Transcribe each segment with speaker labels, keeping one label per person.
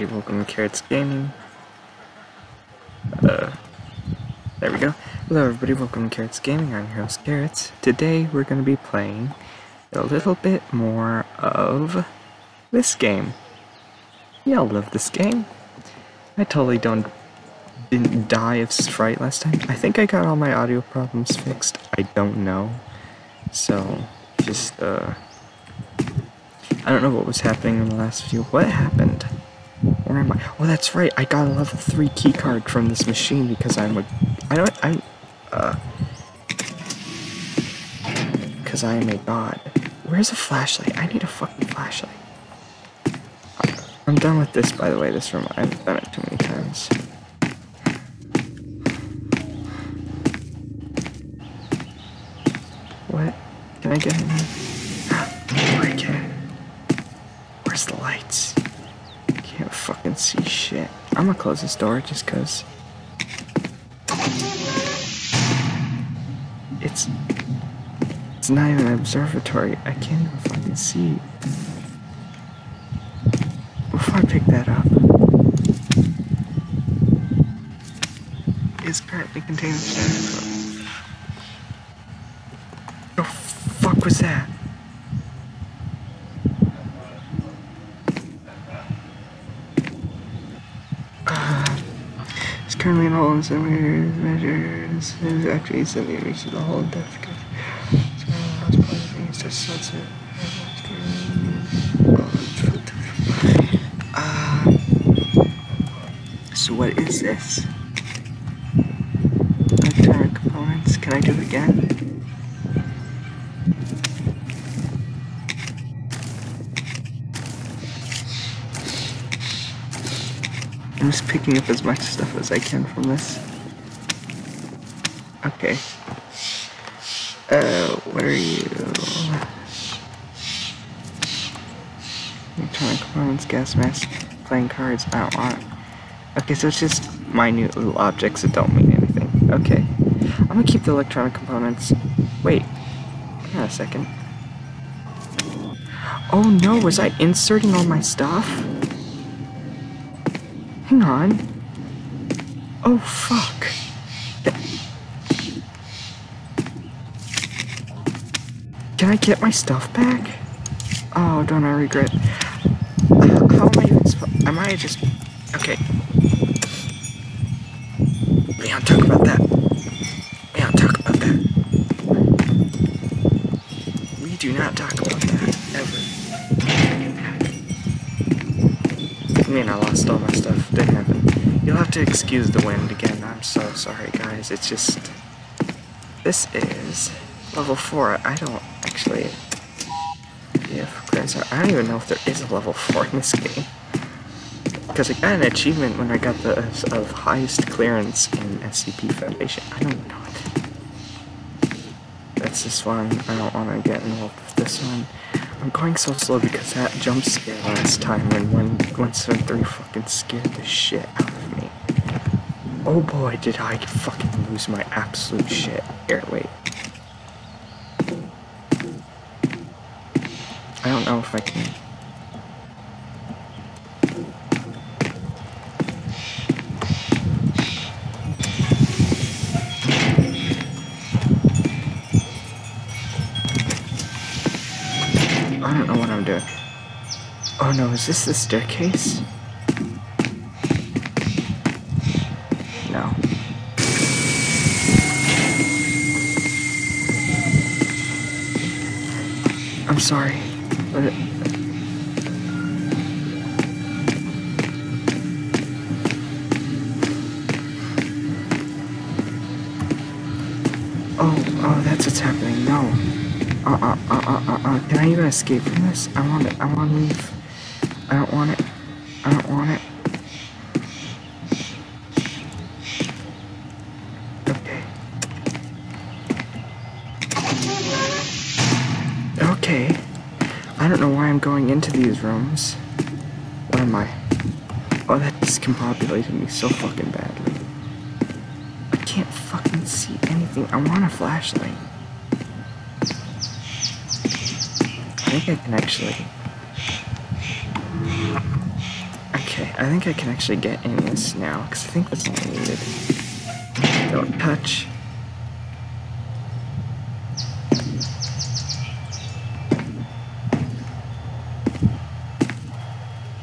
Speaker 1: everybody, welcome to Carrots Gaming. Uh, there we go. Hello everybody, welcome to Carrots Gaming, I'm your host Carrots. Today we're going to be playing a little bit more of this game. Y'all love this game. I totally don't didn't die of fright last time. I think I got all my audio problems fixed. I don't know. So, just, uh... I don't know what was happening in the last video. What happened? Where am I? Oh, that's right. I got a level 3 keycard from this machine because I'm a... I don't... I'm... Uh... Because I am a god. Where's a flashlight? I need a fucking flashlight. I'm done with this, by the way, this room. I've done it too many times. What? Can I get in here? I'm gonna close this door just cause. It's. It's not even an observatory. I can't even fucking see. Before I pick that up. Is currently contained in the fuck was that? it's measures. Is actually the whole depth. Uh, so what is this? Electronic components. Can I do it again? I'm just picking up as much stuff as I can from this. Okay. Uh, what are you? Electronic components, gas mask, playing cards, I don't want. Okay, so it's just minute little objects that don't mean anything. Okay. I'm gonna keep the electronic components. Wait. Hang on a second. Oh no, was I inserting all my stuff? Hang on. Oh, fuck. Can I get my stuff back? Oh, don't I regret. How am I even supposed... Am I just... Okay. We don't talk about that. We don't talk about that. We do not talk about that, ever. I mean, I lost all my stuff. You'll have to excuse the wind again. I'm so sorry, guys. It's just... This is level 4. I don't actually... Yeah, I don't even know if there is a level 4 in this game. Because I got an achievement when I got the of highest clearance in SCP Foundation. I don't know. That's this one. I don't want to get involved with this one. I'm going so slow because that jump scare last time when 173 fucking scared the shit out. Oh boy, did I fucking lose my absolute shit. Here, wait. I don't know if I can... I don't know what I'm doing. Oh no, is this the staircase? No. I'm sorry. Oh, oh, that's what's happening. No. Uh, uh, uh, uh, uh, uh. Can I even escape from this? I want it. I want to leave. I don't want it. I don't want it. Okay. Okay. I don't know why I'm going into these rooms. What am I? Oh, that discombobulated me so fucking badly. I can't fucking see anything. I want a flashlight. I think I can actually... Okay, I think I can actually get in this now, because I think that's all I needed. Don't touch.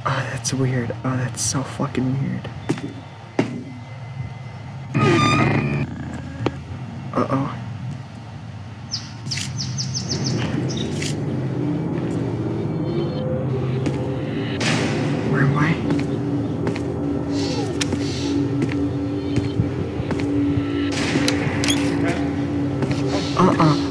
Speaker 1: Oh, that's weird. Oh, that's so fucking weird. Uh-oh. Where am I? Uh-uh.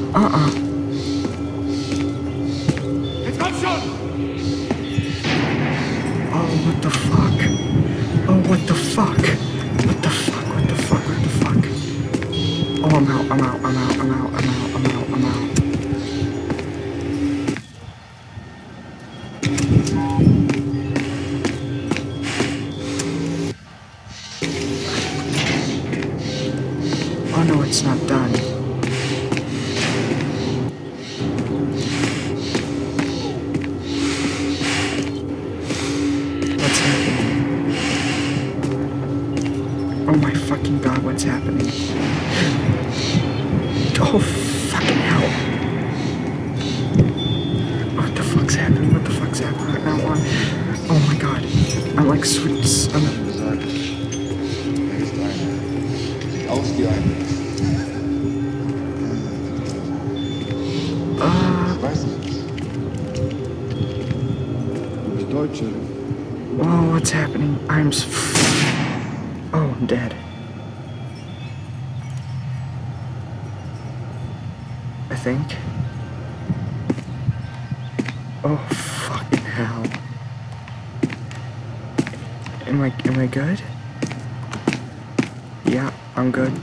Speaker 1: Think. Oh, fucking hell. Am I, am I good? Yeah, I'm good.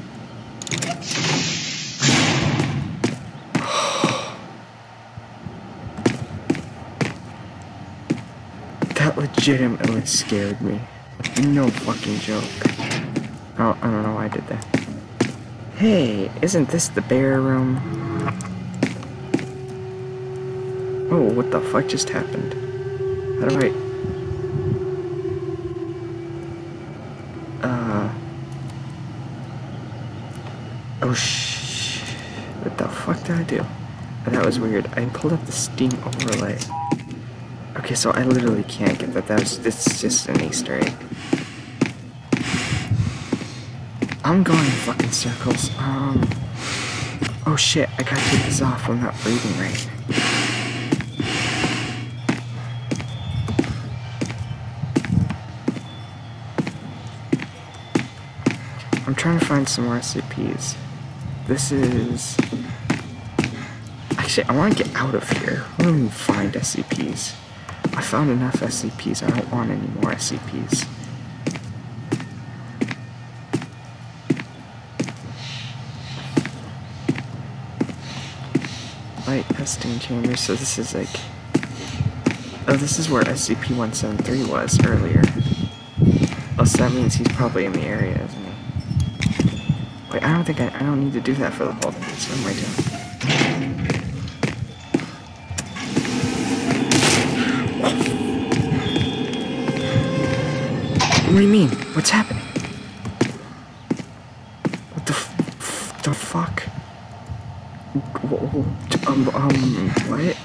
Speaker 1: That legitimately scared me. No fucking joke. Oh, I don't know why I did that. Hey, isn't this the bear room? Oh, what the fuck just happened? How do I... Uh... Oh, sh... What the fuck did I do? That was weird. I pulled up the Steam overlay. Okay, so I literally can't get that. That's it's just an Easter egg. I'm going in fucking circles. Um. Oh shit! I gotta take this off. I'm not breathing right. Trying to find some more SCPs. This is. Actually, I want to get out of here. I don't even find SCPs. I found enough SCPs. I don't want any more SCPs. Light testing chamber. So this is like. Oh, this is where SCP-173 was earlier. Oh, so that means he's probably in the area? Wait, I don't think I, I don't need to do that for the whole thing. So what am I doing? What do you mean? What's happening? What the f- the fuck? Um, um, what?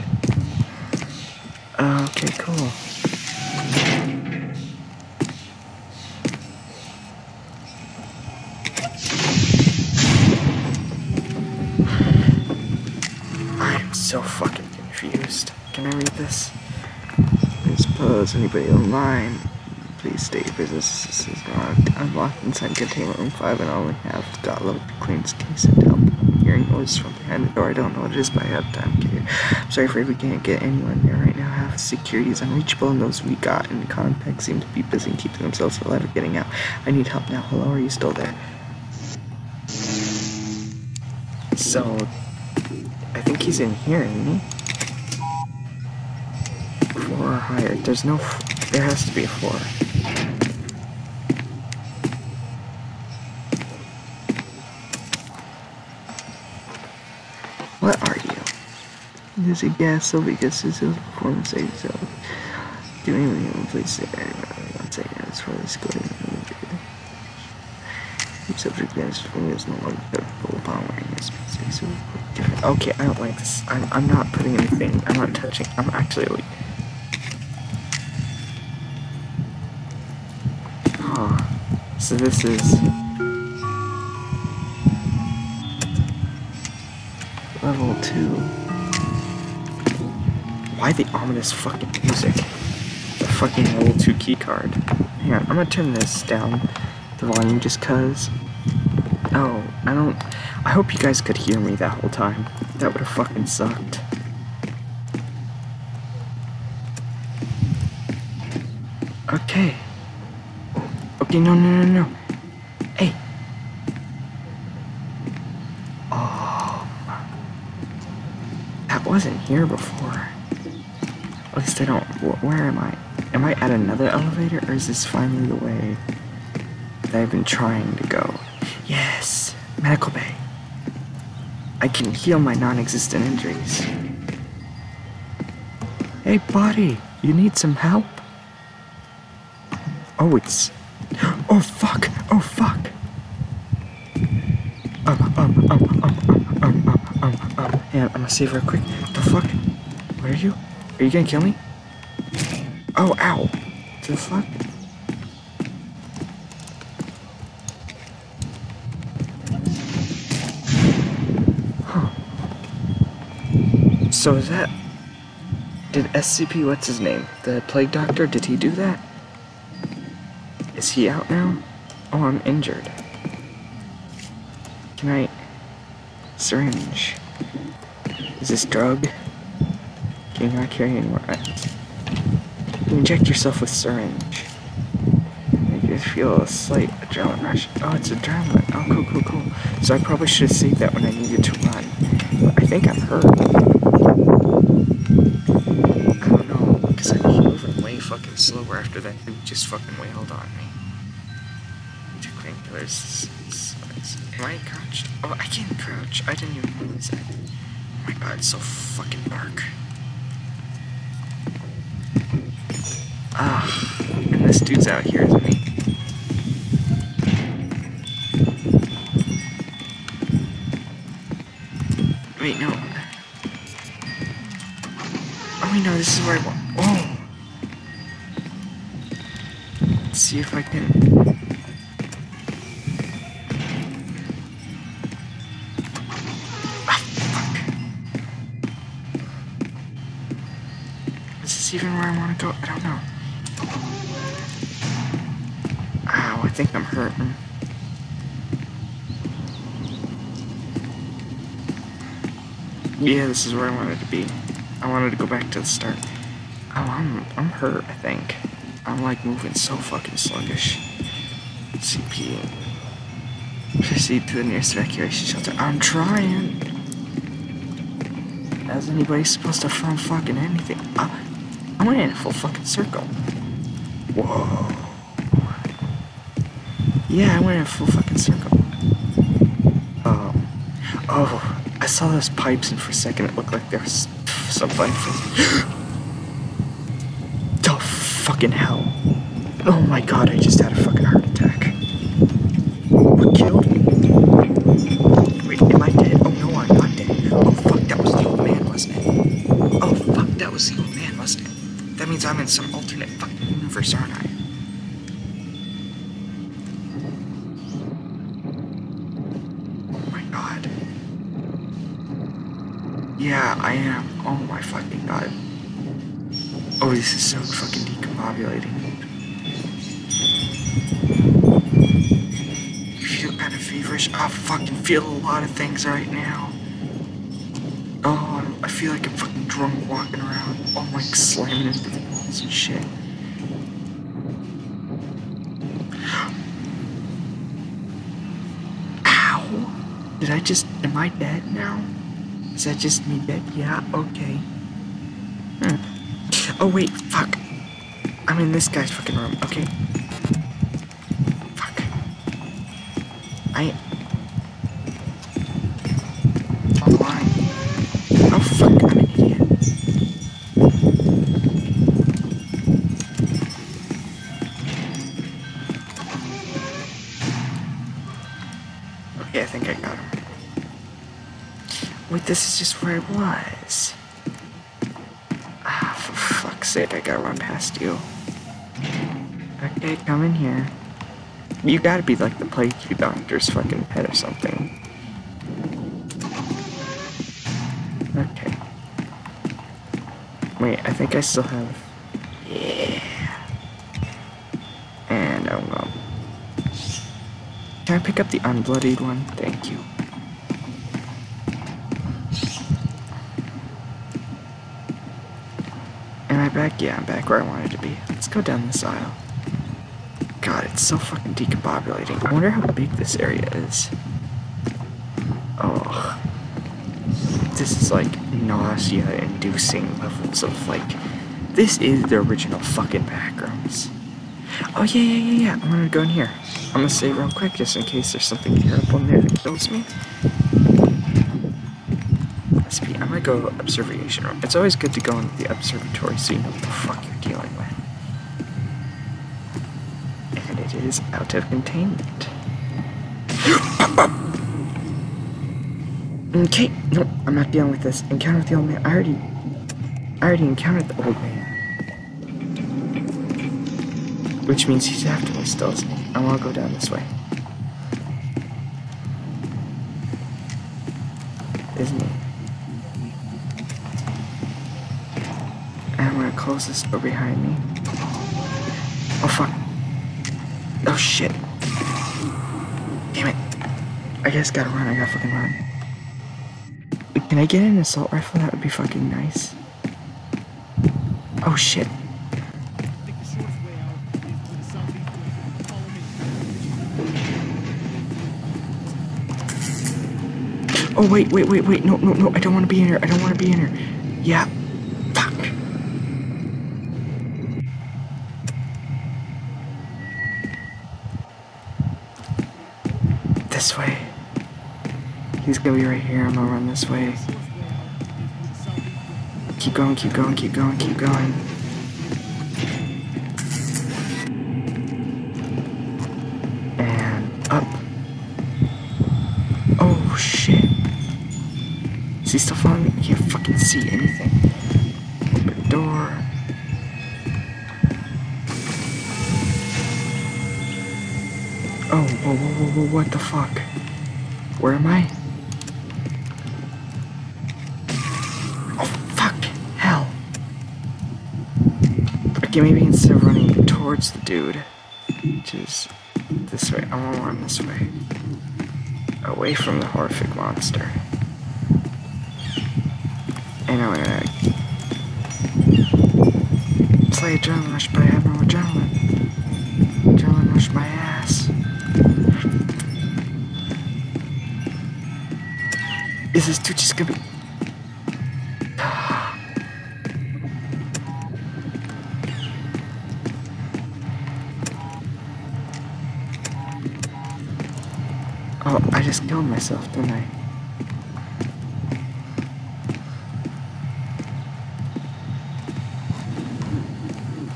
Speaker 1: Anybody online, please state your business. This is not. I'm locked inside containment room 5 and I only have got level cleans case and help. I'm hearing noises from behind the door. I don't know what it is, but I have time to. I'm sorry, afraid we can't get anyone there right now. Half security is unreachable and those we got in contact seem to be busy keeping themselves alive or getting out. I need help now. Hello, are you still there? So, I think he's in here, isn't he? Or higher. There's no. There has to be a floor. What are you? There's a gas so because this is performance stage so doing anything please say I'm saying as far as going subject matter is no longer capable of powering this. Okay, I don't like this. I'm, I'm not putting anything. I'm not touching. I'm actually like. So this is. Level 2. Why the ominous fucking music? The fucking level 2 keycard. Hang on, I'm gonna turn this down, the volume, just cause. Oh, I don't. I hope you guys could hear me that whole time. That would have fucking sucked. Okay. Okay, no, no, no, no. Hey. Oh. That wasn't here before. At least I don't. Where am I? Am I at another elevator, or is this finally the way that I've been trying to go? Yes, medical bay. I can heal my non-existent injuries. Hey, buddy, you need some help? Oh, it's... Oh, fuck! Oh, fuck! Um, um, um, um, um, um, um, um, um. Yeah, I'm gonna save her quick. The fuck? Where are you? Are you gonna kill me? Oh, ow! The fuck? So is that... Did SCP, what's his name? The Plague Doctor, did he do that? Is he out now? Oh, I'm injured. Can I... Syringe. Is this drug? Can you not carry anymore? You inject yourself with syringe. You feel a slight adrenaline rush. Oh, it's adrenaline. Oh, cool, cool, cool. So I probably should have saved that when I needed to run. But I think I'm hurt. I don't know, because I was moving way fucking slower after that dude just fucking wailed on me. Am I crouched? Oh, I can't crouch. I didn't even realize that. Oh my god, it's so fucking dark. Ah, and this dude's out here, isn't he? Wait, no. Oh, wait, no, this is where I want. See if I can. Ah. Is this even where I want to go? I don't know. Ow, I think I'm hurting. Yeah, this is where I wanted to be. I wanted to go back to the start. Oh, I'm, I'm hurt, I think. I'm like moving so fucking sluggish. CP. Proceed to the nearest evacuation shelter. I'm trying. As anybody supposed to find fucking anything? I went in a full fucking circle. Whoa. Yeah, I went in a full fucking circle. Um. Oh. I saw those pipes, and for a second it looked like there was something. Fucking hell. Oh my god, I just had a fucking heart attack. What killed me? Wait, am I dead? Oh no, I'm not dead. Oh fuck, that was the old man, wasn't it? Oh fuck, that was the old man, wasn't it? That means I'm in some alternate fucking universe, aren't I? Oh my god. Yeah, I am. Oh my fucking god. Oh, this is so fucking decombobulating. You feel kind of feverish. I fucking feel a lot of things right now. Oh, I feel like I'm fucking drunk walking around. Oh, I'm like slamming into the walls and shit. Ow! Did I just. Am I dead now? Is that just me dead? Yeah, okay. Oh wait, fuck. I'm in this guy's fucking room, okay? Fuck. I... I'm oh, fuck, I'm. Okay, I think I got him. Wait, this is just where I was. For fuck's sake, I gotta run past you. Okay, come in here. You gotta be like the plague doctor's fucking pet or something. Okay. Wait, I think I still have. Yeah. And oh I'm gone. Can I pick up the unbloodied one? Thank you. Am I back? Yeah, I'm back where I wanted to be. Let's go down this aisle. God, it's so fucking decombobulating. I wonder how big this area is. Oh. This is like nausea inducing levels of like. This is the original fucking backrooms. Oh, yeah, yeah, yeah, yeah. I'm gonna go in here. I'm gonna save real quick just in case there's something terrible in there that kills me. SP, I'm gonna go observation room. It's always good to go into the observatory so you know what the fuck you're dealing with. And it is out of containment. okay, no, I'm not dealing with this. Encounter with the old man. I already, I already encountered the old man. Which means he's after me still? I wanna go down this way. Isn't he? And I'm gonna close this door behind me. Oh fuck. Oh shit. Damn it. I guess gotta run, I gotta fucking run. Can I get an assault rifle? That would be fucking nice. Oh shit. Oh wait, wait, wait, wait, no, no, no, I don't want to be in here, I don't want to be in here. Yeah, fuck. This way. He's gonna be right here, I'm gonna run this way. Keep going, keep going, keep going, keep going. Oh, whoa, whoa, whoa, whoa, what the fuck? Where am I? Oh, fuck. Hell. Okay, maybe instead of running towards the dude, which is this way, I wanna run this way. Away from the horrific monster. I'm gonna play Adrenaline Rush, but I have no adrenaline. Adrenaline Rush my ass. Is this dude just gonna be... Oh, I just killed myself, didn't I?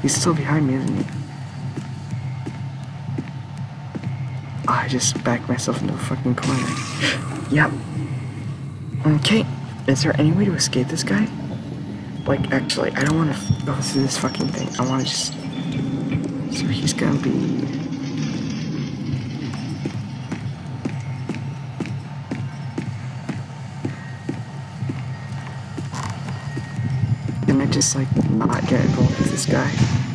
Speaker 1: He's still behind me, isn't he? Oh, I just backed myself into a fucking corner. yep. Okay, is there any way to escape this guy? Like, actually, I don't want to go through this fucking thing. I want to just... So he's gonna be... Can I just, like, not get involved with this guy?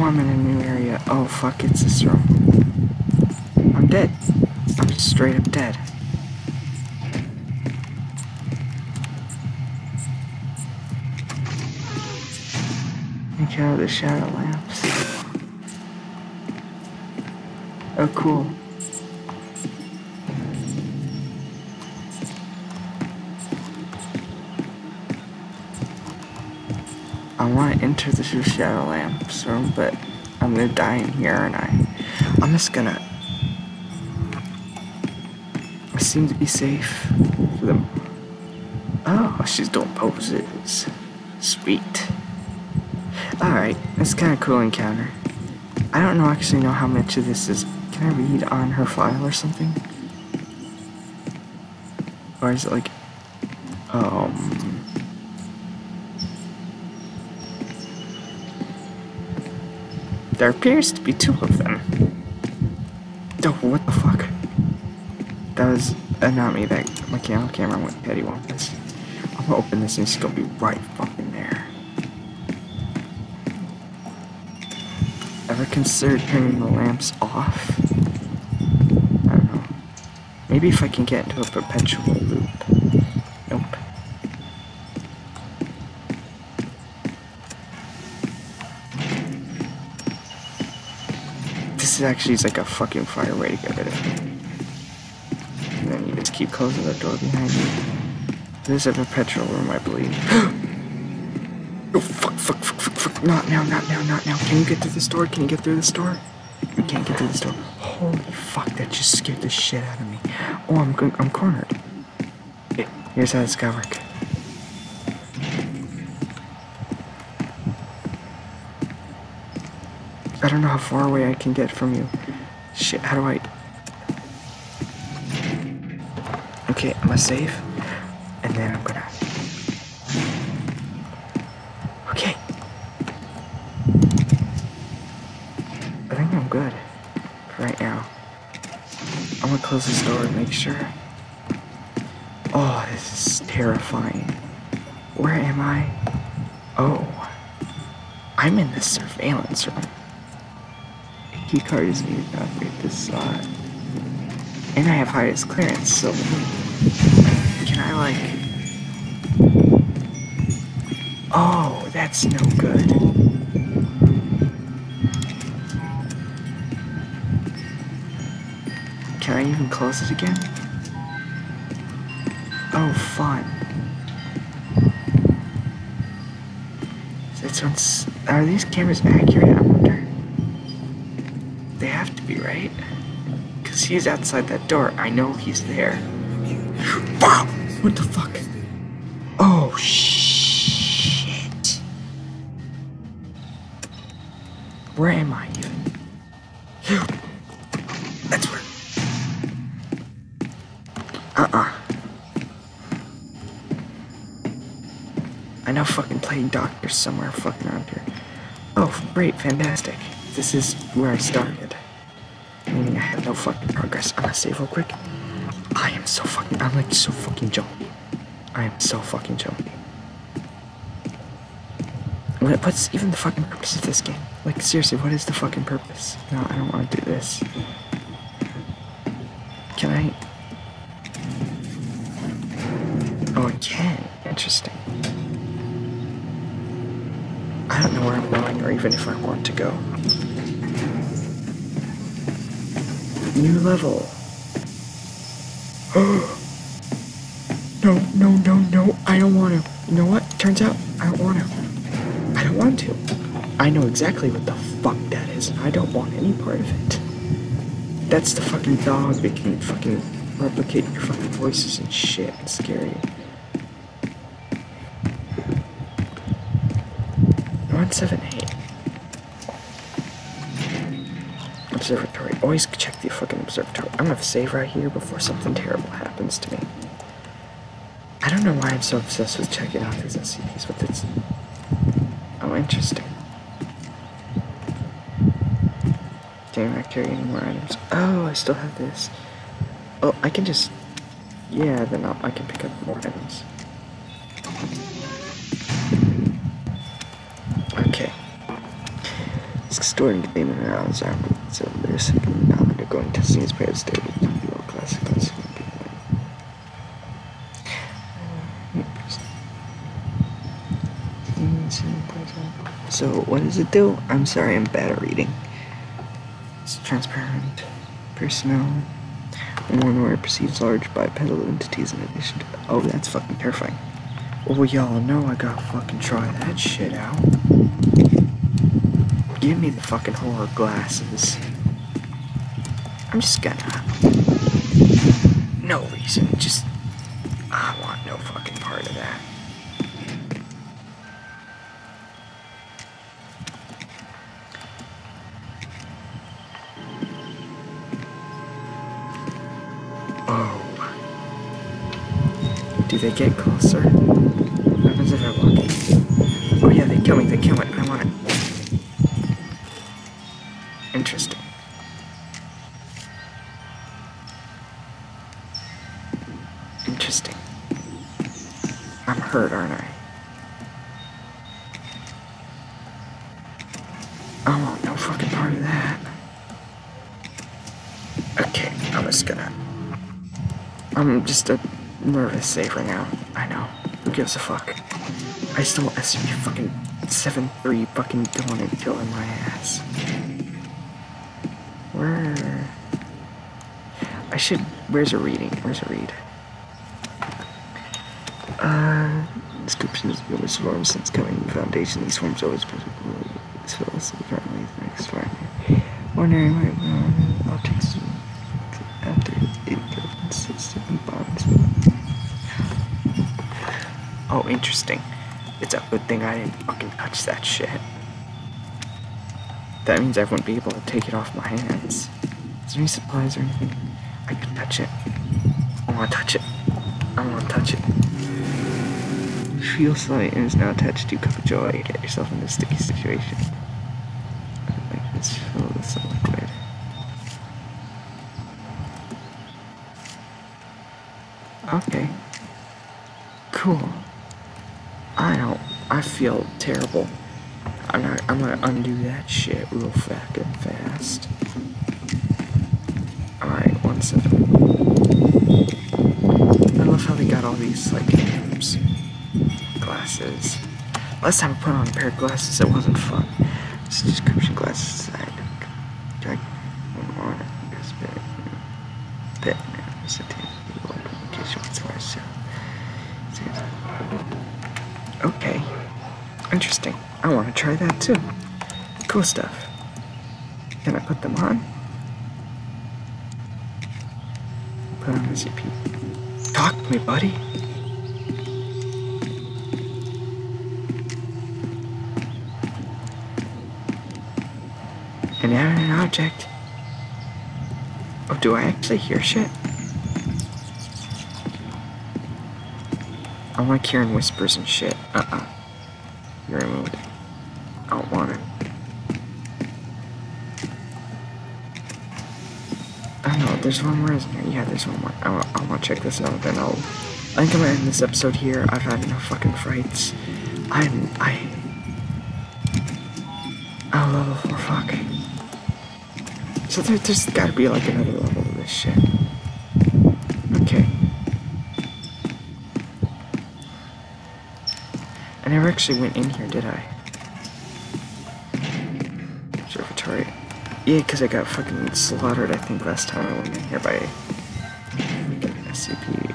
Speaker 1: Oh, I'm in a new area. Oh, fuck, it's this room. I'm dead. I'm just straight up dead. Take out the shadow lamps. Oh, cool. Want to enter the Shadowlands room, but I'm gonna die in here, and I, I'm just gonna. I seem to be safe for them. Oh, she's doing poses. Sweet. Alright, that's kind of cool encounter. I don't know actually know how much of this is. Can I read on her file or something? Or is it like, um, there appears to be two of them. Oh, what the fuck? That was uh, not me. That my camera camera went petty one. I'm gonna open this and it's gonna be right fucking there. Ever considered turning the lamps off? I don't know. Maybe if I can get into a perpetual loop. Is actually is like a fucking fire way to get rid of it. And then you just keep closing the door behind you. This is a perpetual room, I believe. oh, fuck, fuck, fuck, fuck, fuck. Not now, not now, not now. Can you get through this door? Can you get through this door? You can't get through this door. Holy fuck, that just scared the shit out of me. Oh, I'm, I'm cornered. Here's how this guy work. I don't know how far away I can get from you. Shit, how do I... Okay, I'm gonna save. And then I'm gonna... Okay. I think I'm good. Right now. I'm gonna close this door and make sure. Oh, this is terrifying. Where am I? Oh. I'm in the surveillance room. Key card is needed to operate this slot. And I have highest clearance, so can I like Oh, that's no good. Can I even close it again? Oh, fun. This one's. Are these cameras accurate? I wonder. He's outside that door. I know he's there. Wow! What the fuck? Oh, shit. Where am I even? That's where. Uh uh. I know fucking plague doctor somewhere fucking around here. Oh, great, fantastic. This is where I started. Meaning I have no fucking progress. I'm gonna save real quick. I am so fucking. I'm like so fucking jumpy. I am so fucking jumpy. What, what's even the fucking purpose of this game? Like, seriously, what is the fucking purpose? No, I don't want to do this. Can I. Oh, I can. Interesting. I don't know where I'm going or even if I want to go. New level. no, no, no, no. I don't want to. You know what? Turns out I don't want to. I don't want to. I know exactly what the fuck that is, and I don't want any part of it. That's the fucking dog that can fucking replicate your fucking voices and shit and scare you. 178. Observatory. Always check the fucking observatory. I'm gonna save right here before something terrible happens to me. I don't know why I'm so obsessed with checking out these SCPs, but it's. Oh, interesting. Damn, I carry any more items. Oh, I still have this. Oh, I can just. Yeah, then I'll, I can pick up more items. Storing containment around armed with cylinders. Now undergoing testing as part of stable dual classic classic. So what does it do? I'm sorry, I'm bad at reading. It's transparent. Personnel. One where it perceives large bipedal entities in addition to. Oh, that's fucking terrifying. Well, y'all know I gotta fucking try that shit out. Give me the fucking horror glasses. I'm just gonna. No reason, just. I want no fucking part of that. Oh. Do they get closer? Just a nervous saver now. I know. Who gives a fuck? I still SCP fucking 7-3 fucking going and killing my ass. Where? I should. Where's a reading? Where's a read? Uh, description is always formed since coming to the foundation. These forms always so currently next time. Ordinary white uh, objects after it consistent bonds. Oh, interesting. It's a good thing I didn't fucking touch that shit. That means I wouldn't be able to take it off my hands. Is there any supplies or anything? I could touch it. I want to touch it. I want to touch it. Feel slight and is now attached to cup of joy. Get yourself in a sticky situation. Like this, fill this liquid. Okay. Cool. I feel terrible. I'm not. I'm gonna undo that shit real fucking fast. Alright, one second. I love how they got all these like names. Glasses. Last time I put on a pair of glasses, it wasn't fun. It's description glasses. Cool stuff. Can I put them on? Put on the CP. Talk to me, buddy. An an object. Oh, do I actually hear shit? I'm like hearing whispers and shit. Uh-uh. You're removed. I don't want it. I know, there's one more, isn't there? Yeah, there's one more. I, I want to check this out, then I'll... I think I'm gonna end this episode here. I've had enough fucking frights. I'm... I... Oh, level 4, fuck. So there, there's gotta be like another level of this shit. Okay. I never actually went in here, did I? Yeah, because I got fucking slaughtered, I think, last time I went in here by SCP.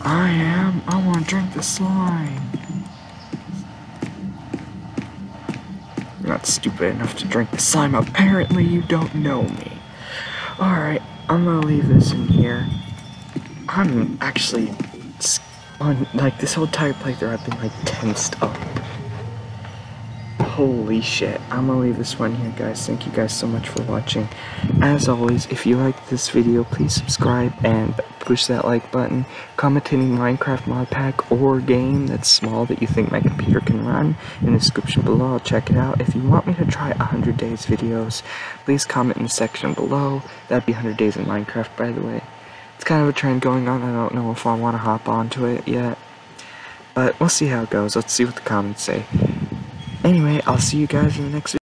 Speaker 1: I am. I want to drink the slime. You're not stupid enough to drink the slime. Apparently, you don't know me. Alright, I'm gonna leave this in here. I'm actually on like this whole entire playthrough I've been like tensed up. Holy shit. I'm gonna leave this one here guys. Thank you guys so much for watching. As always, if you like this video, please subscribe and push that like button. Comment any Minecraft mod pack or game that's small that you think my computer can run in the description below. I'll check it out. If you want me to try 100 days videos, please comment in the section below. That'd be 100 days in Minecraft by the way. Kind of a trend going on. I don't know if I want to hop onto it yet. But we'll see how it goes. Let's see what the comments say. Anyway, I'll see you guys in the next video.